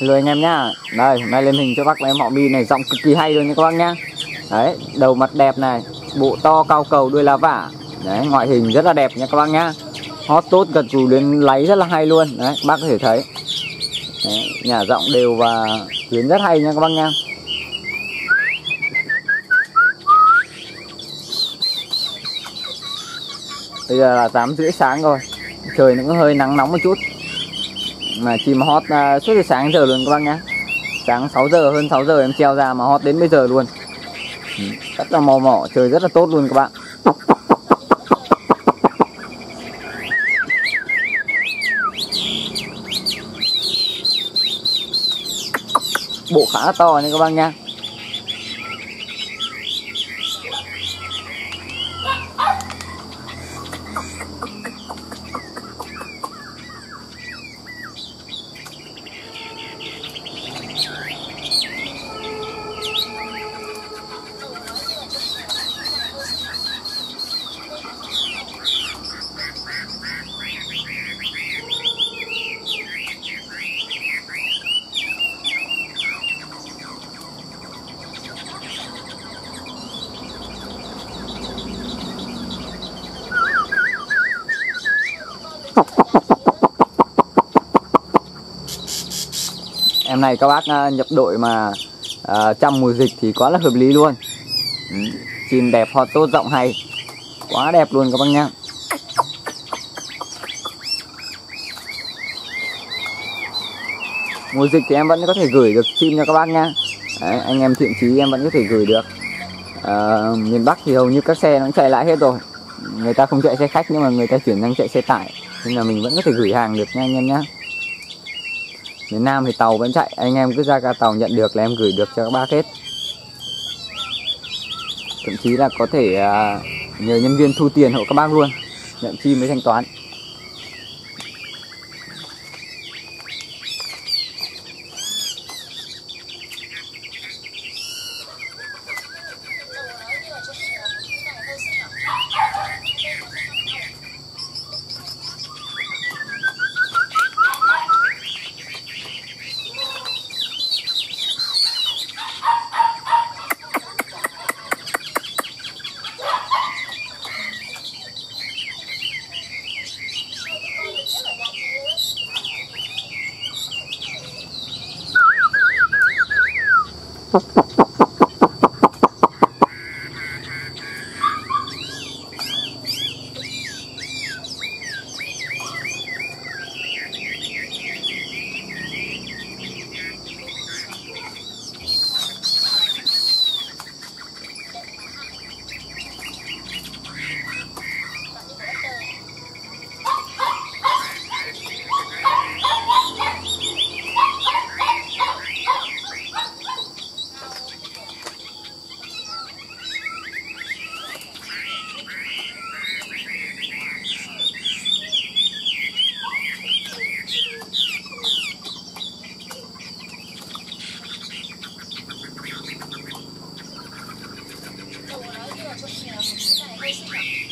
Hello anh em nhá. Đây hôm nay lên hình cho bác em họ mi này, giọng cực kỳ hay luôn nha các bác nhá. Đấy, đầu mặt đẹp này, Bộ to cao cầu đuôi lá vả. Đấy, ngoại hình rất là đẹp nha các bác nhá. Hót tốt gật chủ đến láy rất là hay luôn. Đấy bác có thể thấy. Đấy, Nhà giọng đều và tiếng rất hay nha các bác nha. Bây giờ là tám rưỡi sáng rồi. Trời nó cũng hơi nắng nóng một chút. Mà chim hót uh, à, suốt từ sáng giờ luôn các bác nhá sáng 6 giờ hơn 6 giờ em treo ra mà hót đến bây giờ luôn. Ừ, rất là mò mỏ trời rất là tốt luôn các bạn. Bộ khá là to nha các bác nha em này các bác ờ, nhập đội mà uh, trong mùa dịch thì quá là hợp lý luôn. Ừ. chim đẹp hoa tốt rộng hay. Quá đẹp luôn các bác nhá. Mùa dịch thì em vẫn có thể gửi được chim cho các bác nhá. Đấy, anh em thiện chí em vẫn có thể gửi được. À, miền Bắc thì hầu như các xe nó cũng chạy lại hết rồi. Người ta không chạy xe khách nhưng mà người ta chuyển sang chạy xe tải nên là mình vẫn có thể gửi hàng được nha anh em nhé miền Nam thì tàu vẫn chạy, anh em cứ ra ca tàu nhận được là em gửi được cho các bác hết. Thậm chí là có thể à, nhờ nhân viên thu tiền hộ các bác luôn nhận chi mới thanh toán. Ha, ha, ha. Raise it.